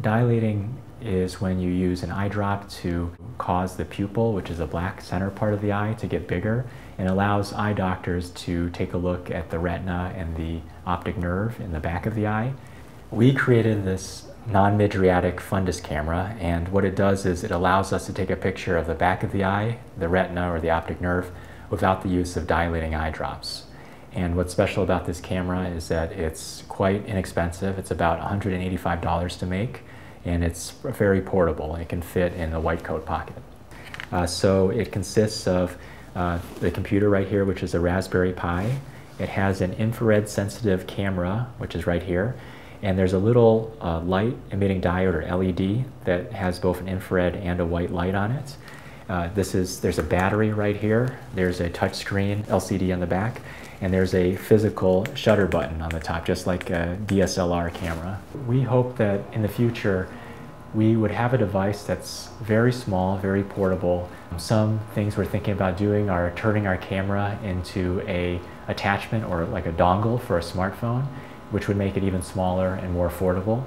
Dilating is when you use an eye drop to cause the pupil, which is a black center part of the eye, to get bigger and allows eye doctors to take a look at the retina and the optic nerve in the back of the eye. We created this non-mydriatic fundus camera and what it does is it allows us to take a picture of the back of the eye, the retina or the optic nerve without the use of dilating eye drops. And what's special about this camera is that it's quite inexpensive. It's about $185 to make and it's very portable. It can fit in a white coat pocket. Uh, so it consists of uh, the computer right here, which is a Raspberry Pi. It has an infrared sensitive camera, which is right here. And there's a little uh, light emitting diode or LED that has both an infrared and a white light on it. Uh, this is, there's a battery right here. There's a touchscreen LCD on the back. And there's a physical shutter button on the top, just like a DSLR camera. We hope that in the future, we would have a device that's very small, very portable. Some things we're thinking about doing are turning our camera into a attachment or like a dongle for a smartphone, which would make it even smaller and more affordable.